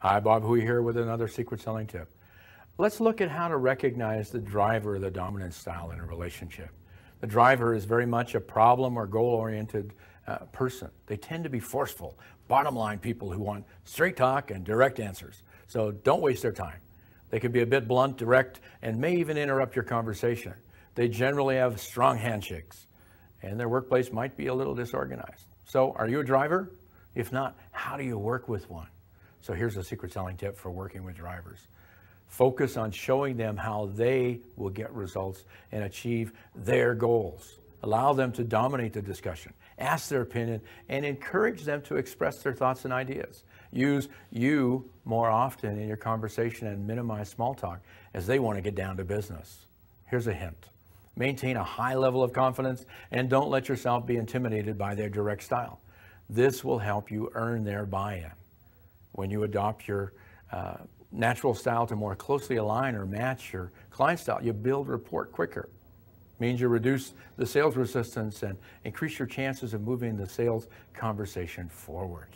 Hi, Bob Hooey here with another secret selling tip. Let's look at how to recognize the driver of the dominant style in a relationship. The driver is very much a problem or goal oriented uh, person. They tend to be forceful, bottom line people who want straight talk and direct answers. So don't waste their time. They can be a bit blunt, direct, and may even interrupt your conversation. They generally have strong handshakes, and their workplace might be a little disorganized. So, are you a driver? If not, how do you work with one? So here's a secret selling tip for working with drivers. Focus on showing them how they will get results and achieve their goals. Allow them to dominate the discussion, ask their opinion, and encourage them to express their thoughts and ideas. Use you more often in your conversation and minimize small talk as they want to get down to business. Here's a hint maintain a high level of confidence and don't let yourself be intimidated by their direct style. This will help you earn their buy in when you adopt your uh, natural style to more closely align or match your client style, you build rapport quicker. Means you reduce the sales resistance and increase your chances of moving the sales conversation forward.